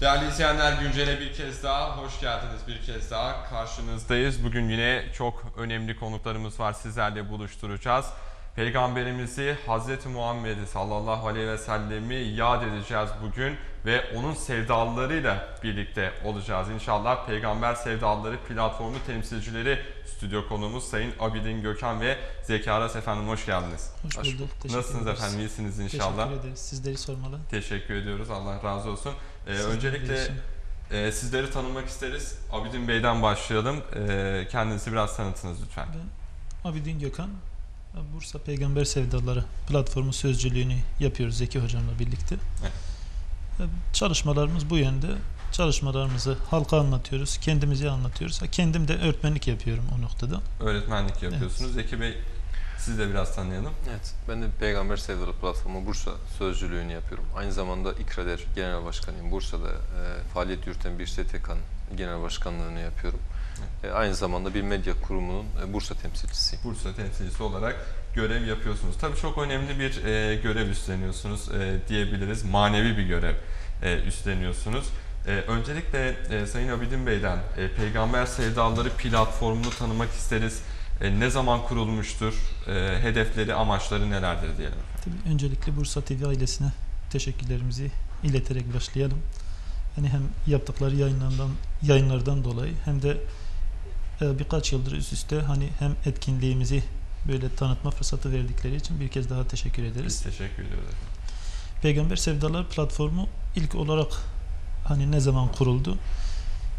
Değerli izleyenler güncele bir kez daha hoş geldiniz bir kez daha karşınızdayız. Bugün yine çok önemli konuklarımız var sizlerle buluşturacağız. Peygamberimizi Hazreti Muhammed'i sallallahu aleyhi ve sellemi yad edeceğiz bugün ve onun sevdalılarıyla birlikte olacağız. İnşallah Peygamber Sevdalıları platformu temsilcileri stüdyo konuğumuz Sayın Abidin Gökhan ve Zeki Aras efendim hoş geldiniz. Hoş Hoş bulduk. Teşekkür Nasılsınız ederiz. efendim iyisiniz inşallah. Teşekkür ederiz. Sizleri sormalı. Teşekkür ediyoruz Allah razı olsun. Ee, Sizin öncelikle e, sizleri tanımak isteriz. Abidin Bey'den başlayalım. Ee, kendinizi biraz tanıtınız lütfen. Ben Abidin Gökhan. Bursa Peygamber Sevdaları platformu sözcülüğünü yapıyoruz Zeki Hocam'la birlikte. Evet. Çalışmalarımız bu yönde. Çalışmalarımızı halka anlatıyoruz, kendimize anlatıyoruz. Kendim de öğretmenlik yapıyorum o noktada. Öğretmenlik yapıyorsunuz. Zeki Bey sizi de biraz tanıyalım. Evet, ben de Peygamber Sevdalı Platformu Bursa sözcülüğünü yapıyorum. Aynı zamanda İKRADER Genel Başkanıyım. Bursa'da e, faaliyet yürüten bir STK'nın genel başkanlığını yapıyorum. E, aynı zamanda bir medya kurumunun e, Bursa temsilcisiyim. Bursa temsilcisi olarak görev yapıyorsunuz. Tabii çok önemli bir e, görev üstleniyorsunuz e, diyebiliriz. Manevi bir görev e, üstleniyorsunuz. E, öncelikle e, Sayın Abidin Bey'den e, Peygamber Sevdaları platformunu tanımak isteriz. E, ne zaman kurulmuştur? E, hedefleri, amaçları nelerdir diyelim. Tabii öncelikle Bursa TV ailesine teşekkürlerimizi ileterek başlayalım. Yani hem yaptıkları yayınlardan yayınlardan dolayı hem de birkaç yıldır üst üste hani hem etkinliğimizi böyle tanıtma fırsatı verdikleri için bir kez daha teşekkür Biz ederiz. teşekkür ediyoruz. Peygamber Sevdalar platformu ilk olarak hani ne zaman kuruldu?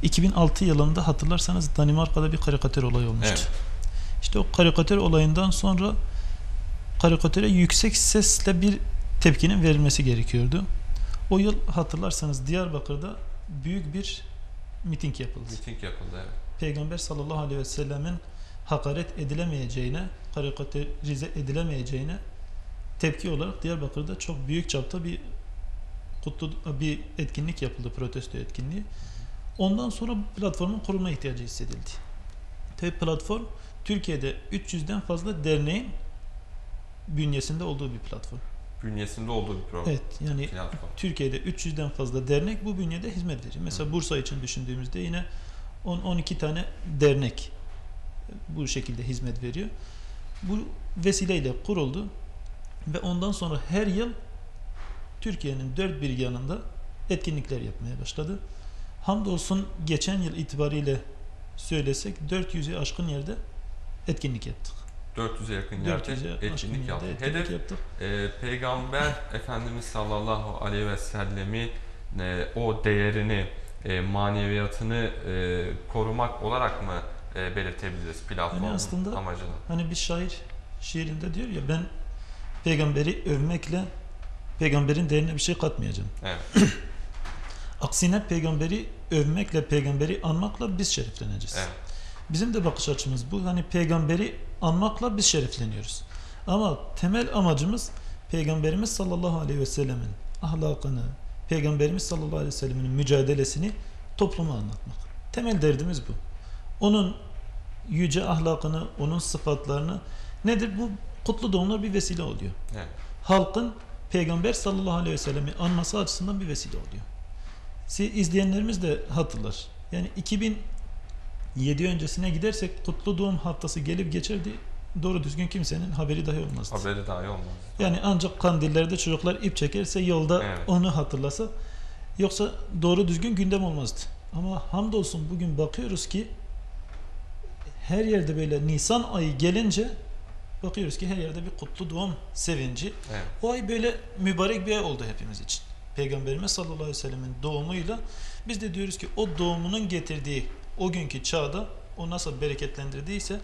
2006 yılında hatırlarsanız Danimarka'da bir karikatür olayı olmuştu. Evet. İşte o karikatür olayından sonra karikatüre yüksek sesle bir tepkinin verilmesi gerekiyordu. O yıl hatırlarsanız Diyarbakır'da büyük bir miting yapıldı. Miting yapıldı. Evet. Peygamber sallallahu aleyhi ve sellemin hakaret edilemeyeceğine, karikatürize edilemeyeceğine tepki olarak Diyarbakır'da çok büyük çapta bir kutlu bir etkinlik yapıldı, protesto etkinliği. Ondan sonra platformun kurulma ihtiyacı hissedildi. Tabii platform Türkiye'de 300'den fazla derneğin bünyesinde olduğu bir platform. Bünyesinde olduğu bir program. Evet, yani Platform. Türkiye'de 300'den fazla dernek bu bünyede hizmet veriyor. Mesela Bursa için düşündüğümüzde yine 10-12 tane dernek bu şekilde hizmet veriyor. Bu vesileyle kuruldu ve ondan sonra her yıl Türkiye'nin dört bir yanında etkinlikler yapmaya başladı. Hamdolsun geçen yıl itibariyle söylesek 400'e aşkın yerde etkinlik yaptık. 400'e yakın yerde 400'e aşkın etkinlik yerde yaptı. etkinlik Hedef yaptık. e, Peygamber Efendimiz sallallahu aleyhi ve sellemi e, o değerini, e, maneviyatını e, korumak olarak mı e, belirtebiliriz platformun Yani aslında- amacını? Hani bir şair şiirinde diyor ya ben peygamberi övmekle peygamberin değerine bir şey katmayacağım. Evet, Aksine peygamberi övmekle peygamberi anmakla biz şerefleneceğiz. evet. Bizim de bakış açımız bu. Hani peygamberi anmakla biz şerefleniyoruz. Ama temel amacımız peygamberimiz sallallahu aleyhi ve sellemin ahlakını, peygamberimiz sallallahu aleyhi ve sellemin mücadelesini topluma anlatmak. Temel derdimiz bu. Onun yüce ahlakını, onun sıfatlarını nedir? Bu kutlu doğumlar bir vesile oluyor. evet. Halkın peygamber sallallahu aleyhi ve sellemi anması açısından bir vesile oluyor. Siz izleyenlerimiz de hatırlar. Yani 2007 öncesine gidersek kutlu doğum haftası gelip geçerdi. Doğru düzgün kimsenin haberi dahi olmazdı. Haberi dahi olmaz. Yani ancak kandillerde çocuklar ip çekerse yolda Evet. onu hatırlasa yoksa doğru düzgün gündem olmazdı. Ama hamdolsun bugün bakıyoruz ki her yerde böyle Nisan ayı gelince bakıyoruz ki her yerde bir kutlu doğum sevinci. Evet. O ay böyle mübarek bir ay oldu hepimiz için. Peygamberimiz sallallahu aleyhi ve sellemin doğumuyla biz de diyoruz ki o doğumunun getirdiği o günkü çağda o nasıl bereketlendirdiyse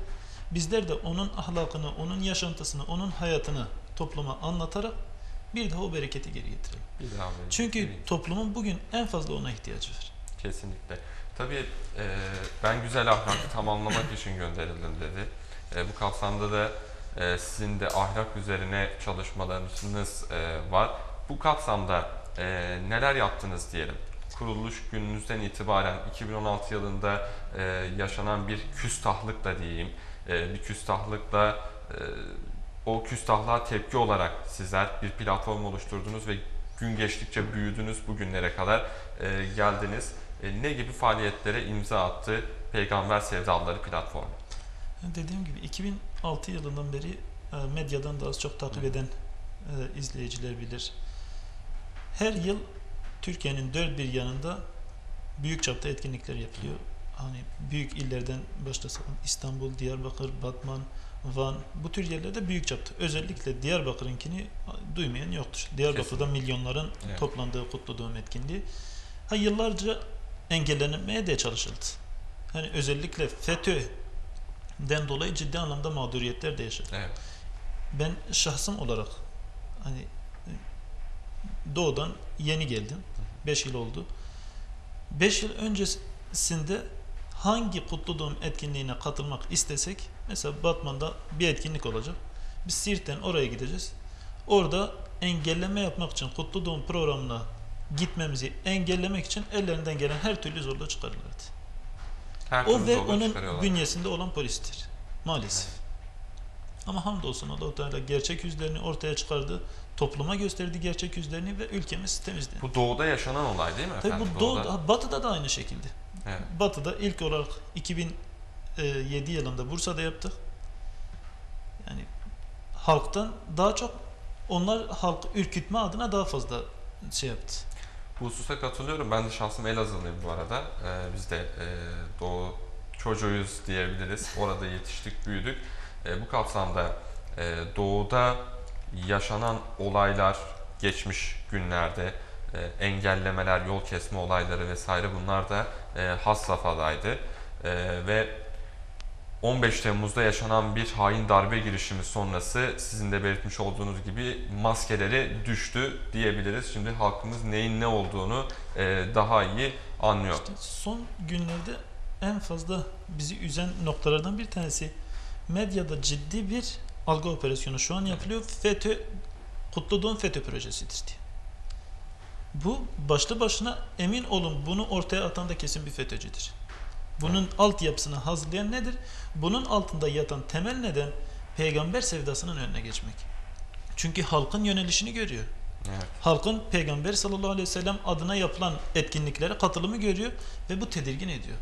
bizler de onun ahlakını, onun yaşantısını, onun hayatını topluma anlatarak bir daha o bereketi geri getirelim. Bir daha. Çünkü Evet. toplumun bugün en fazla ona ihtiyacı var. Kesinlikle. Tabii e, ben güzel ahlakı tamamlamak için gönderildim dedi. E, bu kapsamda da e, sizin de ahlak üzerine çalışmalarınız e, var. Bu kapsamda e, neler yaptınız diyelim. Kuruluş gününüzden itibaren 2016 yılında e, yaşanan bir küstahlıkla diyeyim, e, bir küstahlıkla e, o küstahlığa tepki olarak sizler bir platform oluşturdunuz ve gün geçtikçe büyüdünüz, bugünlere kadar e, geldiniz. E, ne gibi faaliyetlere imza attı Peygamber Sevdalıları platformu? Dediğim gibi 2006 yılından beri medyadan da az çok takip eden e, izleyiciler bilir. Her yıl Türkiye'nin dört bir yanında büyük çapta etkinlikler yapılıyor. Hani büyük illerden başlasak İstanbul, Diyarbakır, Batman, Van bu tür yerlerde büyük çapta. Özellikle Diyarbakır'ınkini duymayan yoktur. Diyarbakır'da Kesinlikle. milyonların Evet. toplandığı kutlu doğum etkinliği. Ha yıllarca engellenmeye de çalışıldı. Hani özellikle FETÖ'den dolayı ciddi anlamda mağduriyetler de yaşadı. Evet. Ben şahsım olarak hani doğudan yeni geldim. 5 yıl oldu. 5 yıl öncesinde hangi kutlu doğum etkinliğine katılmak istesek mesela Batman'da bir etkinlik olacak. Biz Siirt'ten oraya gideceğiz. Orada engelleme yapmak için kutlu doğum programına gitmemizi engellemek için ellerinden gelen her türlü zorluğu çıkarırlardı. Her O ve onun bünyesinde olan polistir. Maalesef. Ama hamdolsun Allah Teala gerçek yüzlerini ortaya çıkardı. Topluma gösterdi gerçek yüzlerini ve ülkemiz temizlendi. Bu doğuda yaşanan olay değil mi Tabii efendim? bu doğu, ha, batıda da aynı şekilde. Evet. Batı'da ilk olarak 2007 yılında Bursa'da yaptık. Yani halktan daha çok onlar halk ürkütme adına daha fazla şey yaptı. Bu hususa katılıyorum. Ben de şahsım Elazığlıyım bu arada. Ee, biz de e, Doğu çocuğuyuz diyebiliriz. Orada yetiştik, büyüdük. E, bu kapsamda e, Doğu'da yaşanan olaylar geçmiş günlerde e, engellemeler, yol kesme olayları vesaire bunlar da e, has safhadaydı. E, ve 15 Temmuz'da yaşanan bir hain darbe girişimi sonrası sizin de belirtmiş olduğunuz gibi maskeleri düştü diyebiliriz. Şimdi halkımız neyin ne olduğunu e, daha iyi anlıyor. İşte son günlerde en fazla bizi üzen noktalardan bir tanesi medyada ciddi bir algı operasyonu şu an yapılıyor. FETÖ Kutlu Doğum FETÖ projesidir diye. Bu başlı başına emin olun bunu ortaya atan da kesin bir FETÖ'cüdür. Bunun altyapısını hazırlayan nedir? Bunun altında yatan temel neden peygamber sevdasının önüne geçmek. Çünkü halkın yönelişini görüyor Evet. halkın Peygamber sallallahu aleyhi ve sellem adına yapılan etkinliklere katılımı görüyor ve bu tedirgin ediyor.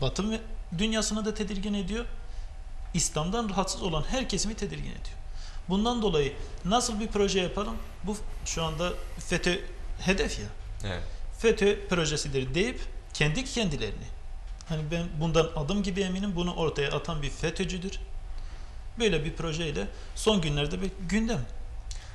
Batı dünyasını da tedirgin ediyor. İslam'dan rahatsız olan her kesimi tedirgin ediyor. Bundan dolayı nasıl bir proje yapalım? Bu şu anda FETÖ hedef ya. Evet. FETÖ projesidir deyip kendi kendilerini hani ben bundan adım gibi eminim bunu ortaya atan bir FETÖ'cüdür. Böyle bir projeyle son günlerde bir gündem.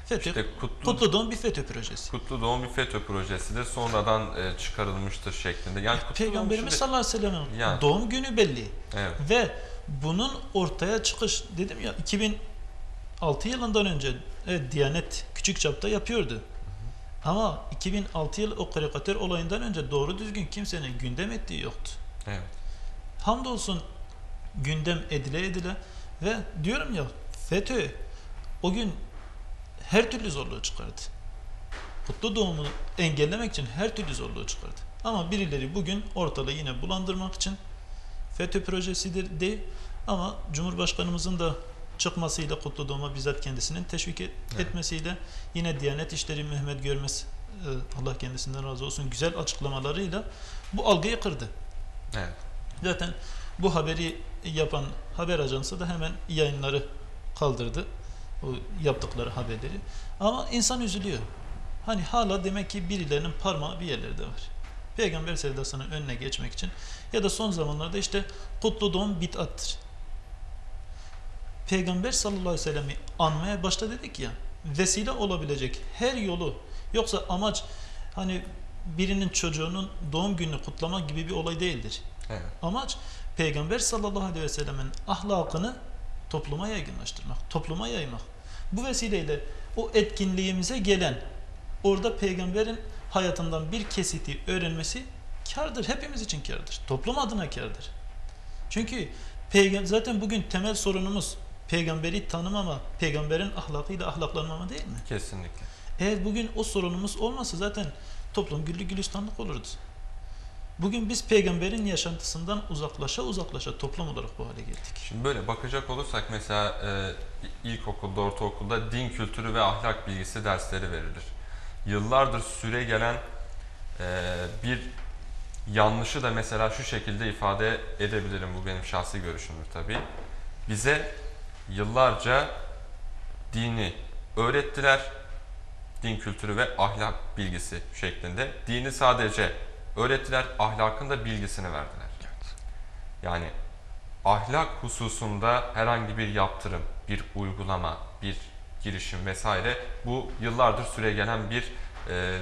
FETÖ İşte kutlu, Kutlu Doğum bir FETÖ projesi. kutlu Doğum bir FETÖ projesi de sonradan e, çıkarılmıştır şeklinde. Yani Kutlu Peygamberimiz şimdi- sallallahu aleyhi ve sellem'in Yani. doğum günü belli. Evet. Ve bunun ortaya çıkış dedim ya 2006 yılından önce evet, Diyanet küçük çapta yapıyordu. Ama 2006 yıl o karikatür olayından önce doğru düzgün kimsenin gündem ettiği yoktu. Evet. Hamdolsun gündem edile edile ve diyorum ya FETÖ o gün her türlü zorluğu çıkardı. Kutlu doğumunu engellemek için her türlü zorluğu çıkardı. Ama birileri bugün ortalığı yine bulandırmak için FETÖ projesidir değil ama Cumhurbaşkanımızın da çıkmasıyla kutlu doğuma bizzat kendisinin teşvik et- Evet. etmesiyle yine Diyanet İşleri Mehmet Görmez e, Allah kendisinden razı olsun güzel açıklamalarıyla bu algıyı kırdı. Evet. Zaten bu haberi yapan haber ajansı da hemen yayınları kaldırdı. O yaptıkları haberleri. Ama insan üzülüyor. Hani hala demek ki birilerinin parmağı bir yerlerde var. Peygamber sevdasının önüne geçmek için ya da son zamanlarda işte kutlu doğum bid'attır. Peygamber sallallahu aleyhi ve sellem'i anmaya başta dedik ya vesile olabilecek her yolu yoksa amaç hani birinin çocuğunun doğum gününü kutlamak gibi bir olay değildir. Evet. Amaç Peygamber sallallahu aleyhi ve sellemin ahlakını topluma yaygınlaştırmak, topluma yaymak. Bu vesileyle o etkinliğimize gelen, orada peygamberin hayatından bir kesiti öğrenmesi kardır. Hepimiz için kardır. Toplum adına kardır. Çünkü peygam zaten bugün temel sorunumuz peygamberi tanımama, peygamberin ahlakıyla ahlaklanmama değil mi? Kesinlikle. Eğer bugün o sorunumuz olmasa zaten toplum güllü gülistanlık olurdu. Bugün biz peygamberin yaşantısından uzaklaşa uzaklaşa toplum olarak bu hale geldik. Şimdi böyle bakacak olursak mesela e, ilkokulda, ortaokulda din kültürü ve ahlak bilgisi dersleri verilir. yıllardır süre gelen e, bir yanlışı da mesela şu şekilde ifade edebilirim. Bu benim şahsi görüşümdür tabii. Bize yıllarca dini öğrettiler. Din kültürü ve ahlak bilgisi şeklinde. Dini sadece öğrettiler, ahlakın da bilgisini verdiler. Yani ahlak hususunda herhangi bir yaptırım, bir uygulama, bir girişim vesaire bu yıllardır süre gelen bir e,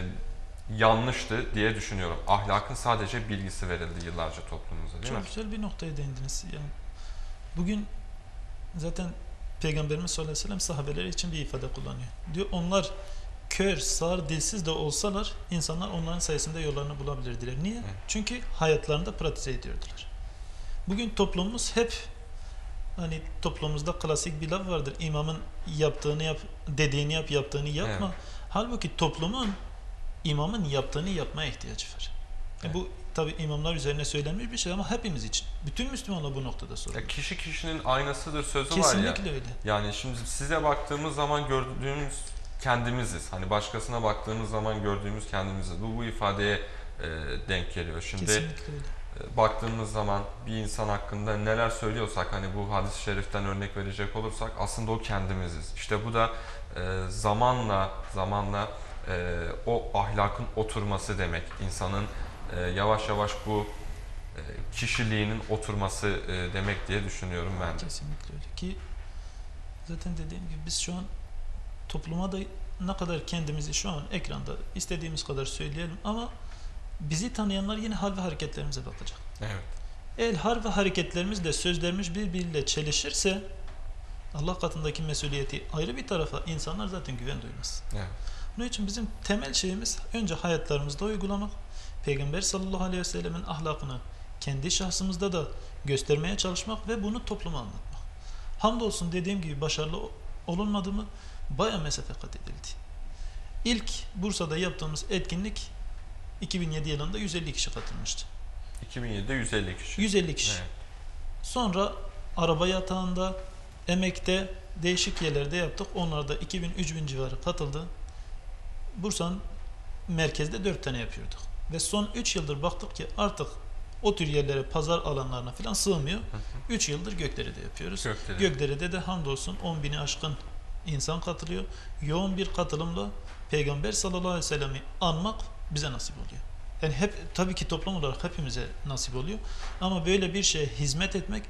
yanlıştı diye düşünüyorum. Ahlakın sadece bilgisi verildi yıllarca toplumumuza değil Çok mi? güzel bir noktaya değindiniz. Yani bugün zaten Peygamberimiz sallallahu aleyhi ve sellem sahabeleri için bir ifade kullanıyor. Diyor onlar kör, sağır, dilsiz de olsalar insanlar onların sayesinde yollarını bulabilirdiler. Niye? Evet. Çünkü hayatlarında pratize ediyordular. Bugün toplumumuz hep hani toplumumuzda klasik bir laf vardır. İmamın yaptığını yap, dediğini yap, yaptığını yapma. Evet. Halbuki toplumun imamın yaptığını yapmaya ihtiyacı var. E Evet. Bu tabi imamlar üzerine söylenmiş bir şey ama hepimiz için. Bütün Müslümanlar bu noktada sorumlu. Ya kişi kişinin aynasıdır sözü var ya. Kesinlikle öyle. Yani şimdi size baktığımız zaman gördüğümüz kendimiziz. Hani başkasına baktığımız zaman gördüğümüz kendimiziz. Bu bu ifadeye e, denk geliyor. Şimdi Kesinlikle öyle. e, baktığımız zaman bir insan hakkında neler söylüyorsak hani bu hadis-i şeriften örnek verecek olursak aslında o kendimiziz. İşte bu da e, zamanla zamanla e, o ahlakın oturması demek. İnsanın e, yavaş yavaş bu e, kişiliğinin oturması e, demek diye düşünüyorum ben de. Kesinlikle öyle ki zaten dediğim gibi biz şu an topluma da ne kadar kendimizi şu an ekranda istediğimiz kadar söyleyelim ama bizi tanıyanlar yine hal ve hareketlerimize bakacak. Evet. Eğer hal ve hareketlerimizle sözlerimiz birbiriyle çelişirse Allah katındaki mesuliyeti ayrı bir tarafa insanlar zaten güven duymaz. Evet. Bunun için bizim temel şeyimiz önce hayatlarımızda uygulamak, Peygamber sallallahu aleyhi ve sellemin ahlakını kendi şahsımızda da göstermeye çalışmak ve bunu topluma anlatmak. Hamdolsun dediğim gibi başarılı olunmadı mı baya mesafe kat edildi. İlk Bursa'da yaptığımız etkinlik 2007 yılında 150 kişi katılmıştı. 2007'de 150 kişi. 150 kişi. Evet. Sonra araba yatağında, emekte, değişik yerlerde yaptık. Onlar da 2000-3000 civarı katıldı. Bursa'nın merkezde 4 tane yapıyorduk. Ve son 3 yıldır baktık ki artık o tür yerlere, pazar alanlarına falan sığmıyor. 3 yıldır Gökdere'de yapıyoruz. Gökdelen. Gökdere'de de hamdolsun 10 bini aşkın insan katılıyor. Yoğun bir katılımla Peygamber sallallahu aleyhi ve sellem'i anmak bize nasip oluyor. Yani hep tabii ki toplum olarak hepimize nasip oluyor. Ama böyle bir şeye hizmet etmek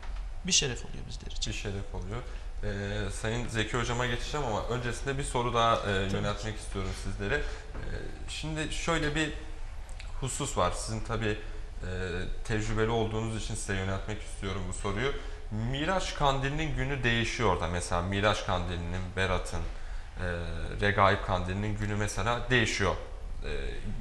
bir şeref oluyor bizler için. bir şeref oluyor. Ee, Sayın Zeki Hocama geçeceğim ama öncesinde bir soru daha e, yöneltmek istiyorum sizlere. Ee, şimdi şöyle bir husus var. Sizin tabii e, tecrübeli olduğunuz için size yöneltmek istiyorum bu soruyu. Miraç kandilinin günü değişiyor da mesela Miraç kandilinin, Berat'ın, e, Regaib kandilinin günü mesela değişiyor. E,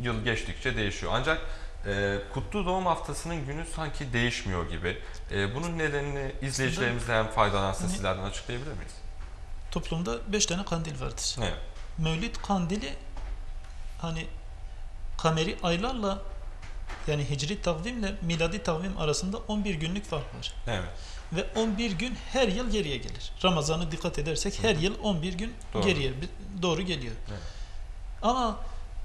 yıl geçtikçe değişiyor. Ancak e, Kutlu Doğum Haftası'nın günü sanki değişmiyor gibi. E, bunun nedenini izleyicilerimiz de hem faydalansın Hani- sizlerden açıklayabilir miyiz? Toplumda 5 tane kandil vardır. Evet. Mevlid kandili hani kameri aylarla yani hicri takvimle miladi takvim arasında 11 günlük fark var. Evet. Ve 11 gün her yıl geriye gelir. Ramazan'ı dikkat edersek her yıl 11 gün Doğru. geriye doğru geliyor. Evet. Ama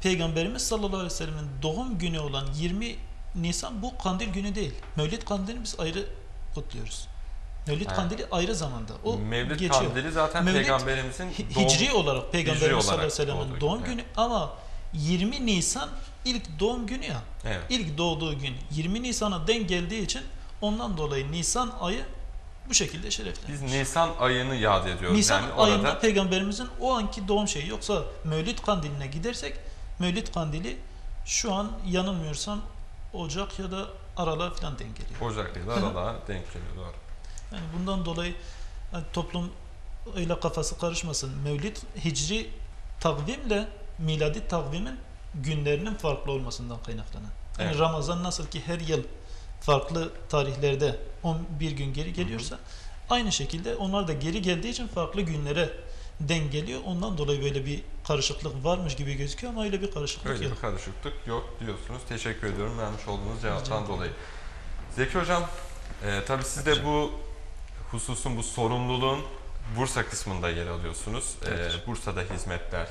Peygamberimiz sallallahu aleyhi ve sellemin doğum günü olan 20 Nisan bu kandil günü değil. Mevlid kandilini biz ayrı kutluyoruz. Mevlid Evet. kandili ayrı zamanda. O Mevlid geçiyor. kandili zaten Mevlid, peygamberimizin doğum... Hicri olarak Peygamberimiz Hicri sallallahu aleyhi ve olarak sellemin doğum gün, günü ama 20 Nisan ilk doğum günü ya. Evet. İlk doğduğu gün 20 Nisan'a denk geldiği için ondan dolayı Nisan ayı bu şekilde şereflenmiş. Biz Nisan ayını yad ediyoruz. Nisan yani ayında orada peygamberimizin o anki doğum şeyi yoksa Mevlid kandiline gidersek Mevlid kandili şu an yanılmıyorsam Ocak ya da Aralık falan denk geliyor. Ocak ya da Aralık'a denk geliyor. Doğru. Yani bundan dolayı hani toplum öyle kafası karışmasın. Mevlid hicri takvimle miladi takvimin günlerinin farklı olmasından kaynaklanan. Yani Evet. Ramazan nasıl ki her yıl farklı tarihlerde 11 gün geri geliyorsa aynı şekilde onlar da geri geldiği için farklı günlere denk geliyor. Ondan dolayı böyle bir karışıklık varmış gibi gözüküyor ama öyle bir karışıklık Öyle yok. bir karışıklık yok diyorsunuz. Teşekkür ediyorum vermiş olduğunuz cevaptan dolayı. Zeki Hocam, e, tabii siz de bu hususun, bu sorumluluğun Bursa kısmında yer alıyorsunuz. Ee, Evet. Bursa'da hizmetler e,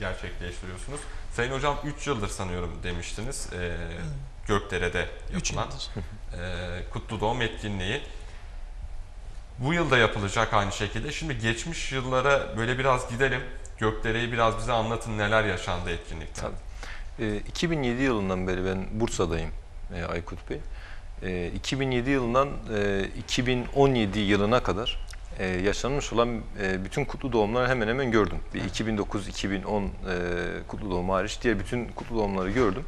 gerçekleştiriyorsunuz. Sayın Hocam 3 yıldır sanıyorum demiştiniz. Ee, Gökdere'de 3 yapılan e, Kutlu Doğum etkinliği. Bu yılda yapılacak aynı şekilde. Şimdi geçmiş yıllara böyle biraz gidelim. Gökdere'yi biraz bize anlatın neler yaşandı etkinlikte. Tabii. E, 2007 yılından beri ben Bursa'dayım e, Aykut Bey. E, 2007 yılından e, 2017 yılına kadar e, yaşanmış olan e, bütün kutlu doğumları hemen hemen gördüm. Bir 2009-2010 e, kutlu doğum hariç diğer bütün kutlu doğumları gördüm.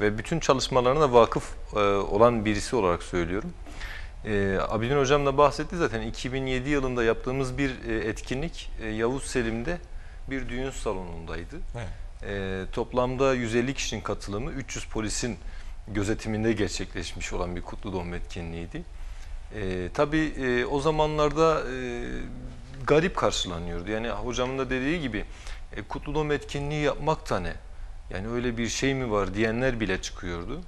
Ve bütün çalışmalarına vakıf e, olan birisi olarak söylüyorum. E, Abidin Hocam da bahsetti zaten 2007 yılında yaptığımız bir e, etkinlik e, Yavuz Selim'de bir düğün salonundaydı. Evet. E, toplamda 150 kişinin katılımı, 300 polisin gözetiminde gerçekleşmiş olan bir kutlu doğum etkinliğiydi. E, tabii e, o zamanlarda e, garip karşılanıyordu. Yani hocamın da dediği gibi e, kutlu doğum etkinliği yapmak da ne? Yani öyle bir şey mi var diyenler bile çıkıyordu.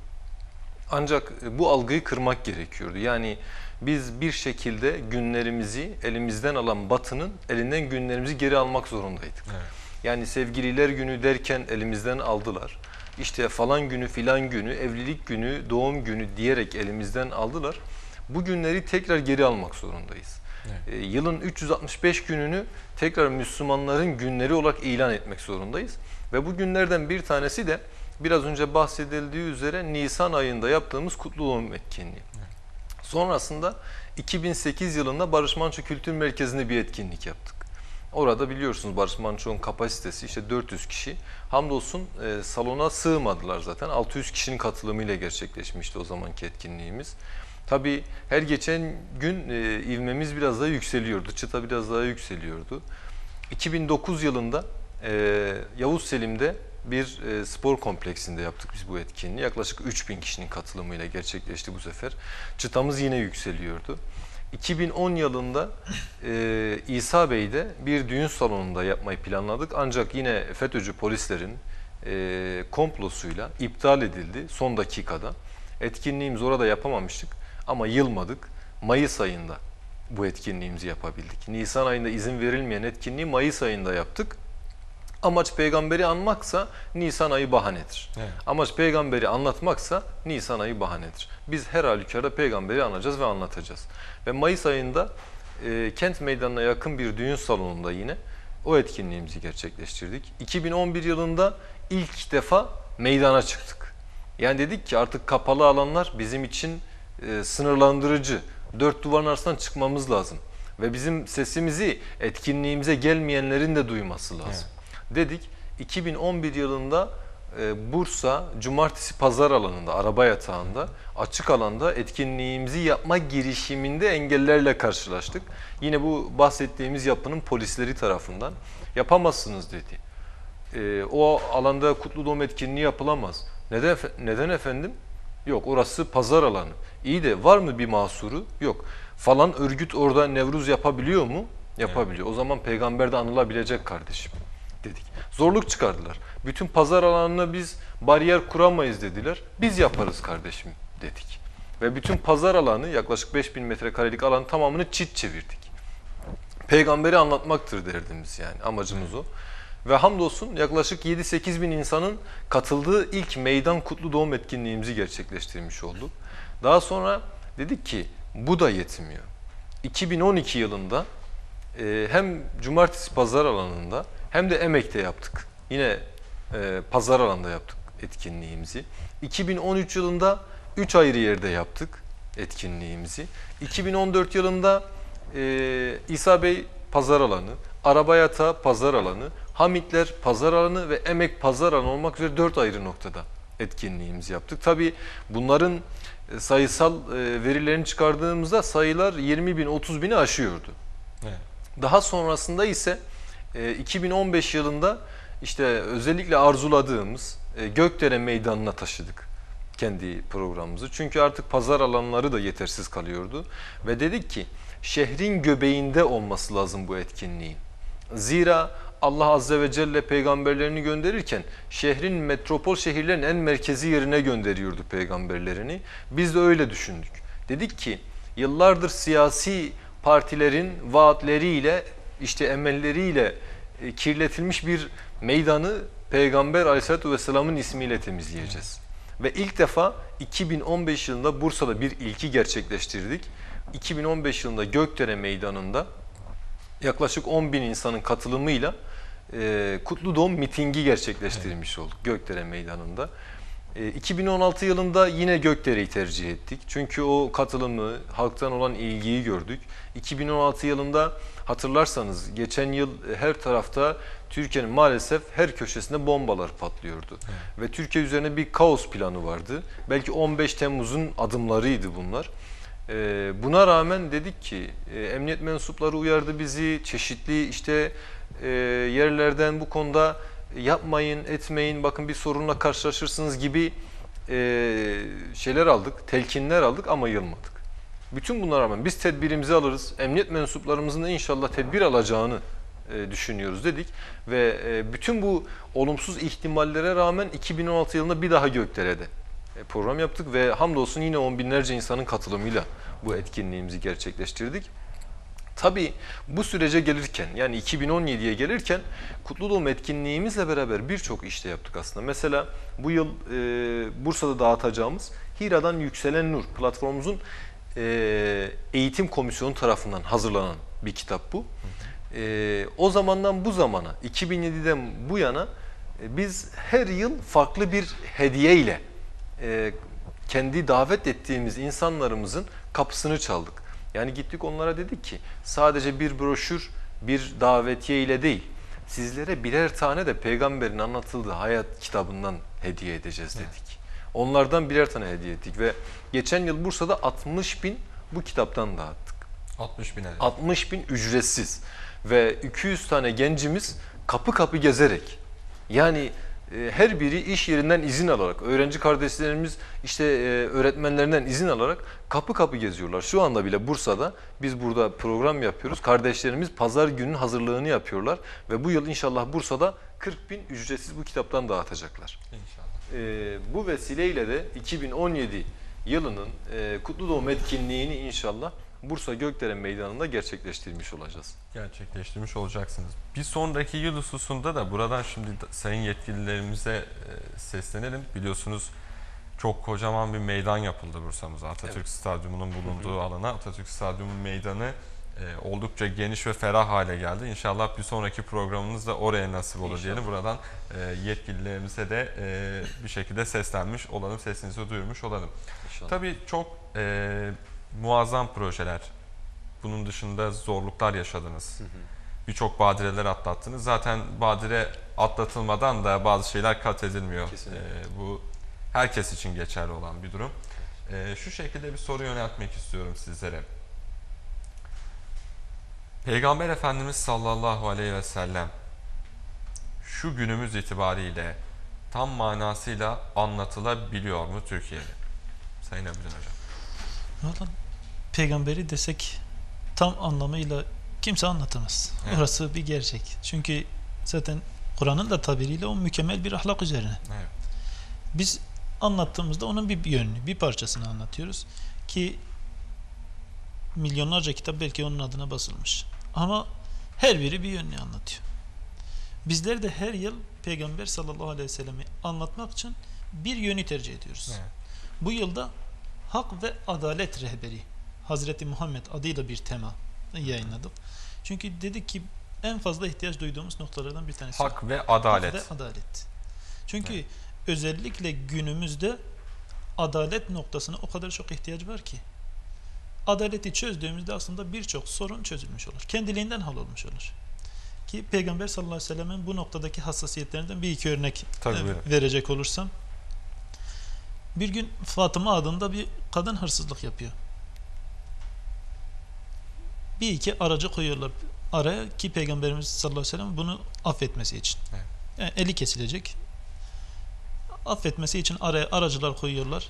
Ancak e, bu algıyı kırmak gerekiyordu. Yani biz bir şekilde günlerimizi elimizden alan Batı'nın elinden günlerimizi geri almak zorundaydık. Evet. Yani sevgililer günü derken elimizden aldılar. İşte falan günü filan günü, evlilik günü, doğum günü diyerek elimizden aldılar. Bu günleri tekrar geri almak zorundayız. Evet. E, yılın 365 gününü tekrar Müslümanların günleri olarak ilan etmek zorundayız. Ve bu günlerden bir tanesi de biraz önce bahsedildiği üzere Nisan ayında yaptığımız Kutlu Doğum etkinliği. Sonrasında 2008 yılında Barış Manço Kültür Merkezi'nde bir etkinlik yaptık. Orada biliyorsunuz Barış Manço'nun kapasitesi işte 400 kişi. Hamdolsun e, salona sığmadılar zaten. 600 kişinin katılımıyla gerçekleşmişti o zamanki etkinliğimiz. Tabii her geçen gün e, ivmemiz biraz daha yükseliyordu. Çıta biraz daha yükseliyordu. 2009 yılında e, Yavuz Selim'de bir e, spor kompleksinde yaptık biz bu etkinliği. Yaklaşık 3000 kişinin katılımıyla gerçekleşti bu sefer. Çıtamız yine yükseliyordu. 2010 yılında e, İsa Bey'de bir düğün salonunda yapmayı planladık. Ancak yine FETÖ'cü polislerin e, komplosuyla iptal edildi son dakikada. Etkinliğimizi orada yapamamıştık ama yılmadık. Mayıs ayında bu etkinliğimizi yapabildik. Nisan ayında izin verilmeyen etkinliği Mayıs ayında yaptık. Amaç peygamberi anmaksa Nisan ayı bahanedir. Evet. Amaç peygamberi anlatmaksa Nisan ayı bahanedir. Biz her halükarda peygamberi anacağız ve anlatacağız. Ve Mayıs ayında e, kent meydanına yakın bir düğün salonunda yine o etkinliğimizi gerçekleştirdik. 2011 yılında ilk defa meydana çıktık. Yani dedik ki artık kapalı alanlar bizim için e, sınırlandırıcı. Dört duvarın arasından çıkmamız lazım. Ve bizim sesimizi etkinliğimize gelmeyenlerin de duyması lazım. Dedik 2011 yılında e, Bursa Cumartesi Pazar alanında, araba yatağında, açık alanda etkinliğimizi yapma girişiminde engellerle karşılaştık. Yine bu bahsettiğimiz yapının polisleri tarafından yapamazsınız dedi. E, o alanda kutlu doğum etkinliği yapılamaz. Neden, neden efendim? Yok orası pazar alanı. İyi de var mı bir mahsuru? Yok. Falan örgüt orada Nevruz yapabiliyor mu? Yapabiliyor. O zaman peygamber de anılabilecek kardeşim dedik. Zorluk çıkardılar. Bütün pazar alanına biz bariyer kuramayız dediler. Biz yaparız kardeşim dedik. Ve bütün pazar alanı yaklaşık 5000 metrekarelik alan tamamını çit çevirdik. Peygamberi anlatmaktır derdimiz yani amacımız o. Ve hamdolsun yaklaşık 7-8 bin insanın katıldığı ilk meydan kutlu doğum etkinliğimizi gerçekleştirmiş olduk. Daha sonra dedik ki bu da yetmiyor. 2012 yılında e, hem cumartesi pazar alanında hem de Emek'te yaptık. Yine e, pazar alanında yaptık etkinliğimizi. 2013 yılında 3 ayrı yerde yaptık etkinliğimizi. 2014 yılında e, İsa Bey pazar alanı, Araba Yatağı pazar alanı, Hamitler pazar alanı ve Emek pazar alanı olmak üzere 4 ayrı noktada etkinliğimizi yaptık. Tabii bunların sayısal e, verilerini çıkardığımızda sayılar 20 bin 30 bini aşıyordu. Evet. Daha sonrasında ise e, 2015 yılında işte özellikle arzuladığımız e, Gökdere Meydanı'na taşıdık kendi programımızı. Çünkü artık pazar alanları da yetersiz kalıyordu. Ve dedik ki şehrin göbeğinde olması lazım bu etkinliğin. Zira Allah Azze ve Celle peygamberlerini gönderirken şehrin metropol şehirlerin en merkezi yerine gönderiyordu peygamberlerini. Biz de öyle düşündük. Dedik ki yıllardır siyasi partilerin vaatleriyle işte emelleriyle e, kirletilmiş bir meydanı Peygamber Aleyhisselatü Vesselam'ın ismiyle temizleyeceğiz. Ve ilk defa 2015 yılında Bursa'da bir ilki gerçekleştirdik. 2015 yılında Gökdere Meydanı'nda yaklaşık 10 bin insanın katılımıyla e, Kutlu Doğum mitingi gerçekleştirmiş olduk Gökdere Meydanı'nda. E, 2016 yılında yine Gökdere'yi tercih ettik. Çünkü o katılımı, halktan olan ilgiyi gördük. 2016 yılında hatırlarsanız geçen yıl her tarafta Türkiye'nin maalesef her köşesinde bombalar patlıyordu. Ve Türkiye üzerine bir kaos planı vardı. Belki 15 Temmuz'un adımlarıydı bunlar. Ee, buna rağmen dedik ki e, emniyet mensupları uyardı bizi çeşitli işte e, yerlerden bu konuda yapmayın etmeyin bakın bir sorunla karşılaşırsınız gibi e, şeyler aldık telkinler aldık ama yılmadık. Bütün bunlara rağmen biz tedbirimizi alırız emniyet mensuplarımızın da inşallah tedbir alacağını e, düşünüyoruz dedik ve e, bütün bu olumsuz ihtimallere rağmen 2016 yılında bir daha Gökdere'de e, program yaptık ve hamdolsun yine on binlerce insanın katılımıyla bu etkinliğimizi gerçekleştirdik. Tabii bu sürece gelirken yani 2017'ye gelirken Kutlu Doğum etkinliğimizle beraber birçok işte yaptık aslında. Mesela bu yıl e, Bursa'da dağıtacağımız Hira'dan Yükselen Nur platformumuzun e, eğitim komisyonu tarafından hazırlanan bir kitap bu. E, o zamandan bu zamana 2007'den bu yana e, biz her yıl farklı bir hediye ile e, kendi davet ettiğimiz insanlarımızın kapısını çaldık. Yani gittik onlara dedik ki sadece bir broşür, bir davetiye ile değil, sizlere birer tane de peygamberin anlatıldığı hayat kitabından hediye edeceğiz dedik. Onlardan birer tane hediye ettik ve geçen yıl Bursa'da 60 bin bu kitaptan dağıttık. 60 bin adet. 60 bin ücretsiz ve 200 tane gencimiz kapı kapı gezerek yani her biri iş yerinden izin alarak, öğrenci kardeşlerimiz işte e, öğretmenlerinden izin alarak kapı kapı geziyorlar. Şu anda bile Bursa'da biz burada program yapıyoruz. Kardeşlerimiz pazar günün hazırlığını yapıyorlar ve bu yıl inşallah Bursa'da 40 bin ücretsiz bu kitaptan dağıtacaklar. İnşallah. E, bu vesileyle de 2017 yılının e, Kutlu Doğum etkinliğini inşallah Bursa Gökdere Meydanı'nda gerçekleştirmiş olacağız. gerçekleştirmiş olacaksınız. Bir sonraki yıl hususunda da buradan şimdi sayın yetkililerimize e, seslenelim. Biliyorsunuz çok kocaman bir meydan yapıldı Bursa'mıza. Atatürk Evet. Stadyumu'nun bulunduğu alana. Atatürk Stadyumu meydanı e, oldukça geniş ve ferah hale geldi. İnşallah bir sonraki programımız da oraya nasip olur İnşallah. diyelim. Buradan e, yetkililerimize de e, bir şekilde seslenmiş olalım, sesinizi duyurmuş olalım. İnşallah. Tabii çok e, muazzam projeler. Bunun dışında zorluklar yaşadınız. Birçok badireler atlattınız. Zaten badire atlatılmadan da bazı şeyler kat edilmiyor. Kesinlikle. E, bu herkes için geçerli olan bir durum. E, şu şekilde bir soru yöneltmek istiyorum sizlere. Peygamber Efendimiz sallallahu aleyhi ve sellem şu günümüz itibariyle tam manasıyla anlatılabiliyor mu Türkiye'de? Sayın Abidin Hocam. Valla peygamberi desek tam anlamıyla kimse anlatamaz. Evet. Orası bir gerçek. Çünkü zaten Kur'an'ın da tabiriyle o mükemmel bir ahlak üzerine. Evet. Biz anlattığımızda onun bir yönünü, bir parçasını anlatıyoruz ki milyonlarca kitap belki onun adına basılmış. Ama her biri bir yönünü anlatıyor. Bizler de her yıl Peygamber sallallahu aleyhi ve sellemi anlatmak için bir yönü tercih ediyoruz. Evet. Bu yılda hak ve adalet rehberi Hazreti Muhammed adıyla bir tema yayınladık. Çünkü dedik ki en fazla ihtiyaç duyduğumuz noktalardan bir tanesi Hak ve adalet. Hak ve adalet. Çünkü özellikle günümüzde adalet noktasına o kadar çok ihtiyaç var ki adaleti çözdüğümüzde aslında birçok sorun çözülmüş olur. Kendiliğinden hal olmuş olur. Ki Peygamber sallallahu aleyhi ve sellemin bu noktadaki hassasiyetlerinden bir iki örnek Tabii, e, verecek olursam. Bir gün Fatıma adında bir kadın hırsızlık yapıyor. Bir iki aracı koyuyorlar araya ki Peygamberimiz sallallahu aleyhi ve sellem bunu affetmesi için. Evet. Yani eli kesilecek. Affetmesi için araya aracılar koyuyorlar.